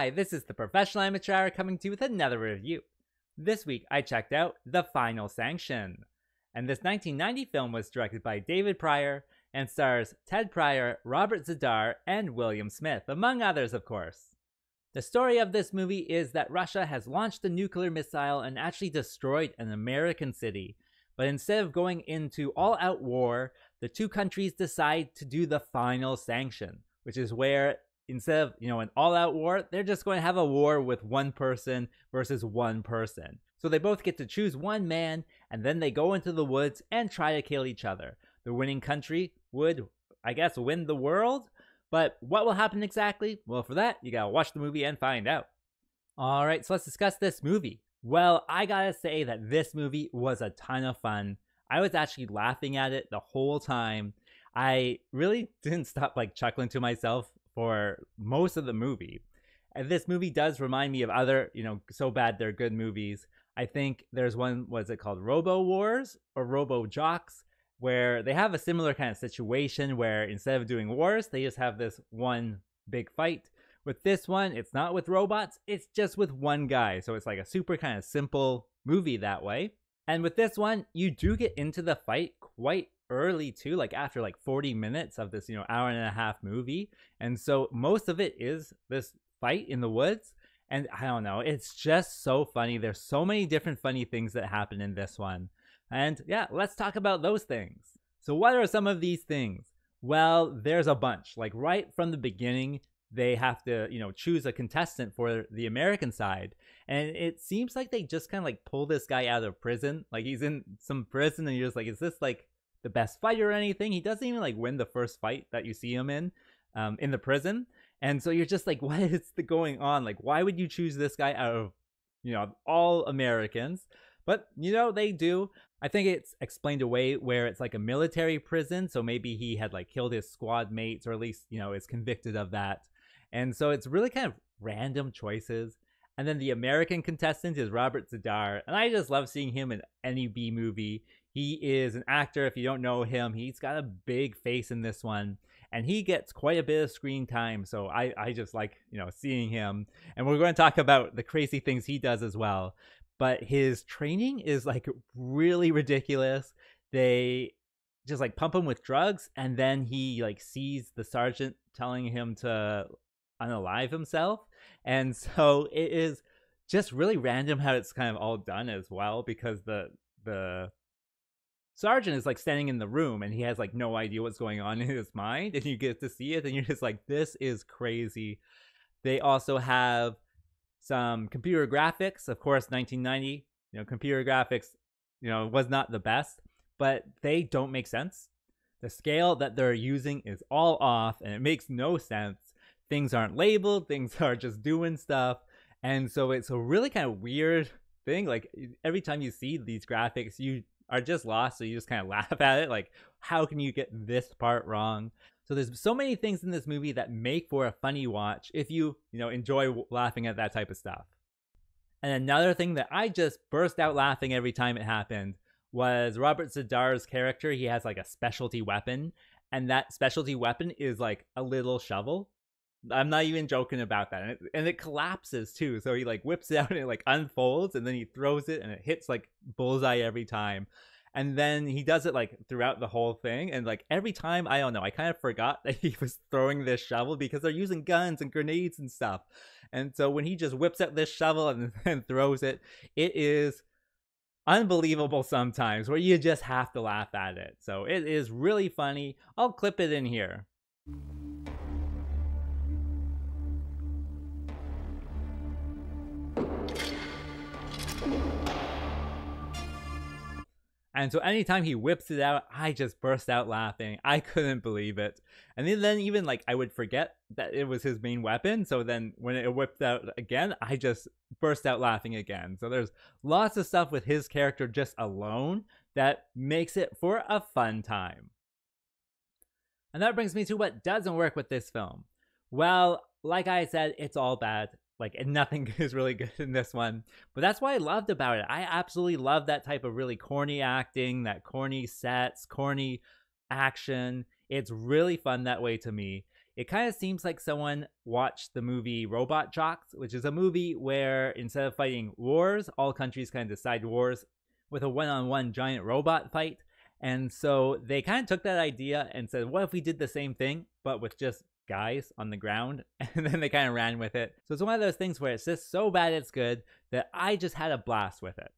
Hi, this is the Professional Amateur coming to you with another review. This week I checked out The Final Sanction. And this 1990 film was directed by David Prior and stars Ted Prior, Robert Z'Dar, and William Smith, among others, of course. The story of this movie is that Russia has launched a nuclear missile and actually destroyed an American city. But instead of going into all out war, the two countries decide to do the final sanction, which is where instead of, you know, an all out war, they're just going to have a war with one person versus one person. So they both get to choose one man and then they go into the woods and try to kill each other. The winning country would, I guess, win the world. But what will happen exactly? Well, for that, you gotta watch the movie and find out. Alright, so let's discuss this movie. Well, I gotta say that this movie was a ton of fun. I was actually laughing at it the whole time. I really didn't stop like chuckling to myself for most of the movie. And this movie does remind me of other, you know, so bad they're good movies. I think there's one, was it called Robo Wars or Robo Jocks, where they have a similar kind of situation where instead of doing wars, they just have this one big fight. With this one, it's not with robots, it's just with one guy. So it's like a super kind of simple movie that way. And with this one, you do get into the fight quite early too, like after like 40 minutes of this, you know, hour and a half movie. And so most of it is this fight in the woods. And I don't know, it's just so funny. There's so many different funny things that happen in this one. And yeah, let's talk about those things. So, what are some of these things? Well, there's a bunch. Like right from the beginning, they have to, you know, choose a contestant for the American side. And it seems like they just kind of like pull this guy out of prison. Like he's in some prison and you're just like, is this like the best fighter or anything. He doesn't even like win the first fight that you see him in, um, in the prison. And so you're just like, what is the going on? Like, why would you choose this guy out of, you know, all Americans? But you know they do. I think it's explained away where it's like a military prison, so maybe he had like killed his squad mates, or at least you know is convicted of that. And so it's really kind of random choices. And then the American contestant is Robert Z'Dar, and I just love seeing him in any B movie. He is an actor. If you don't know him, he's got a big face in this one, and he gets quite a bit of screen time. So I, I just like you know seeing him, and we're going to talk about the crazy things he does as well. But his training is like really ridiculous. They just like pump him with drugs, and then he like sees the sergeant telling him to unalive himself, and so it is just really random how it's kind of all done as well because the the Sergeant is like standing in the room and he has like no idea what's going on in his mind, and you get to see it, and you're just like, this is crazy. They also have some computer graphics, of course, 1990. You know, computer graphics, you know, was not the best, but they don't make sense. The scale that they're using is all off, and it makes no sense. Things aren't labeled, things are just doing stuff. And so it's a really kind of weird thing. Like every time you see these graphics, you are just lost. So you just kind of laugh at it. Like, how can you get this part wrong? So there's so many things in this movie that make for a funny watch if you, you know, enjoy laughing at that type of stuff. And another thing that I just burst out laughing every time it happened was Robert Z'Dar's character. He has like a specialty weapon, and that specialty weapon is like a little shovel. I'm not even joking about that. And it, and it, collapses too. So he like whips it out and it like unfolds and then he throws it and it hits like bullseye every time. And then he does it like throughout the whole thing. And like every time, I don't know, I kind of forgot that he was throwing this shovel because they're using guns and grenades and stuff. And so when he just whips out this shovel and then throws it, it is unbelievable sometimes where you just have to laugh at it. So it is really funny. I'll clip it in here. And so anytime he whips it out, I just burst out laughing. I couldn't believe it. And then even like I would forget that it was his main weapon. So then when it whipped out again, I just burst out laughing again. So there's lots of stuff with his character just alone that makes it for a fun time. And that brings me to what doesn't work with this film. Well, like I said, it's all bad. Like, and nothing is really good in this one. But that's what I loved about it. I absolutely love that type of really corny acting, that corny sets, corny action. It's really fun that way to me. it kind of seems like someone watched the movie Robot Jox, which is a movie where instead of fighting wars, all countries kind of decide wars with a one on one giant robot fight. And so they kind of took that idea and said, what if we did the same thing, but with just guys on the ground? And then they kind of ran with it. So it's one of those things where it's just so bad it's good that I just had a blast with it.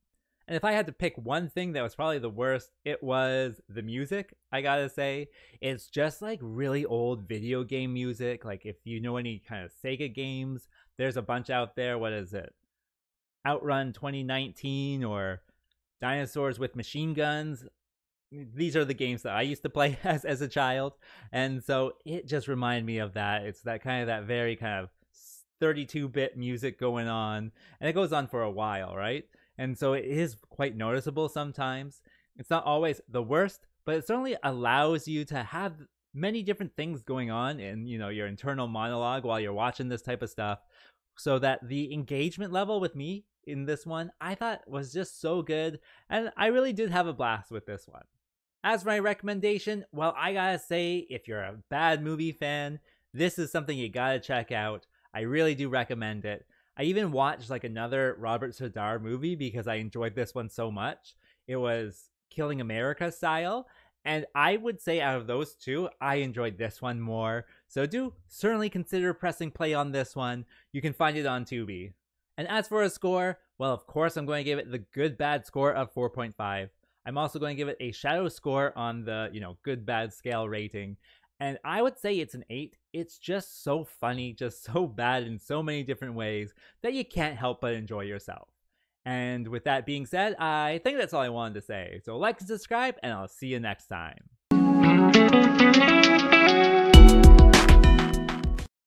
And if I had to pick one thing that was probably the worst, it was the music, I gotta say. It's just like really old video game music. Like if you know any kind of Sega games, there's a bunch out there. What is it? Outrun 2019 or Dinosaurs with Machine Guns. These are the games that I used to play as as a child. And so it just reminded me of that. It's that kind of that very kind of 32-bit music going on. And it goes on for a while, right? And so it is quite noticeable sometimes. It's not always the worst, but it certainly allows you to have many different things going on in, you know, your internal monologue while you're watching this type of stuff so that the engagement level with me in this one I thought was just so good and I really did have a blast with this one. As for my recommendation, well, I gotta say, if you're a bad movie fan, this is something you gotta check out. I really do recommend it. I even watched like another Robert Z'Dar movie because I enjoyed this one so much. It was Killing American Style. And I would say out of those two, I enjoyed this one more. So do certainly consider pressing play on this one. You can find it on Tubi. And as for a score, well, of course, I'm going to give it the good bad score of 4.5. I'm also going to give it a shadow score on the, you know, good bad scale rating. And I would say it's an 8. It's just so funny, just so bad in so many different ways that you can't help but enjoy yourself. And with that being said, I think that's all I wanted to say. So like and subscribe, and I'll see you next time.